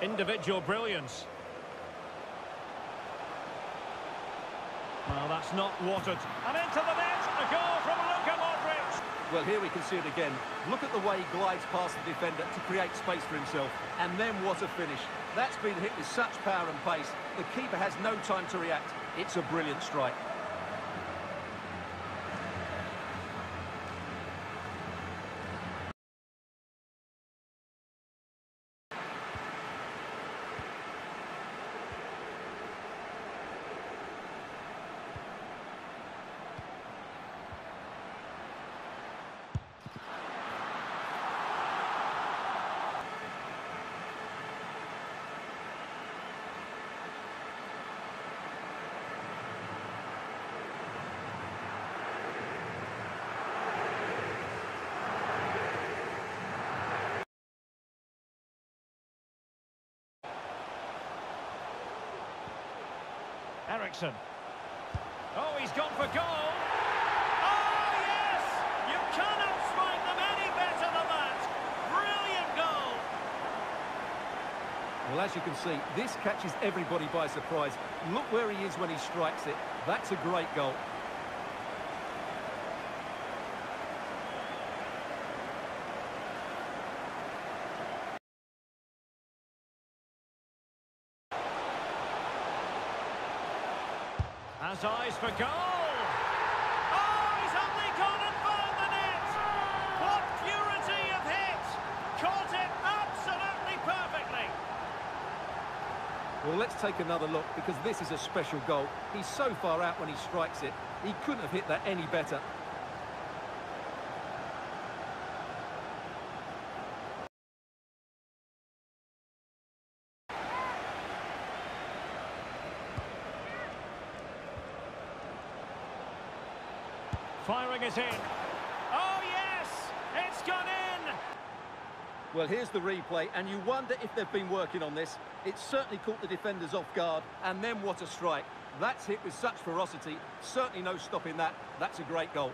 Individual brilliance. Well, that's not watered. And into the net, a goal from Luka Modric. Well, here we can see it again. Look at the way he glides past the defender to create space for himself. And then what a finish. That's been hit with such power and pace. The keeper has no time to react. It's a brilliant strike. Eriksen. Oh, he's gone for goal. Oh, yes! You cannot strike them any better than that. Brilliant goal. Well, as you can see, this catches everybody by surprise. Look where he is when he strikes it. That's a great goal. Has eyes for goal. Oh, he's only gone and found the net. What purity of hit. Caught it absolutely perfectly. Well, let's take another look because this is a special goal. He's so far out when he strikes it. He couldn't have hit that any better. Firing it in. Oh, yes! It's gone in! Well, here's the replay, and you wonder if they've been working on this. It certainly caught the defenders off guard, and then what a strike. That's hit with such ferocity. Certainly no stopping that. That's a great goal.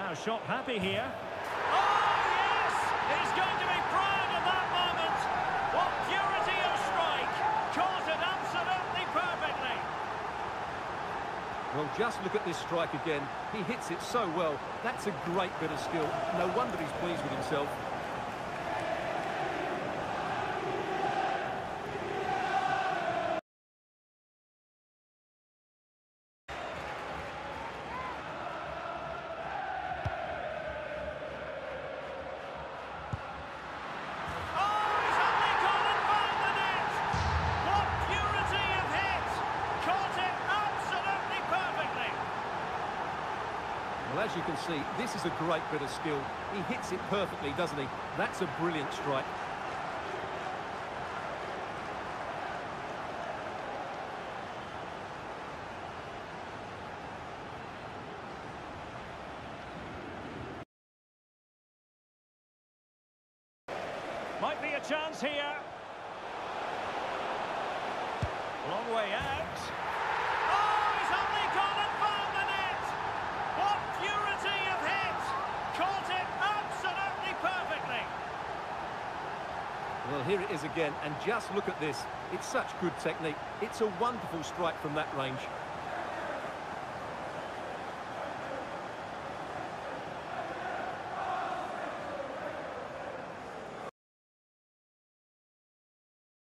Now shot happy here. Oh, yes! He's going to be proud of that moment. What purity of strike. Caught it absolutely perfectly. Well, just look at this strike again. He hits it so well. That's a great bit of skill. No wonder he's pleased with himself. As you can see, this is a great bit of skill. He hits it perfectly, doesn't he? That's a brilliant strike. Might be a chance here. Long way out. Oh, he's only gone and found the net. What purity of hit. Caught it absolutely perfectly. Well, here it is again, and just look at this. It's such good technique. It's a wonderful strike from that range.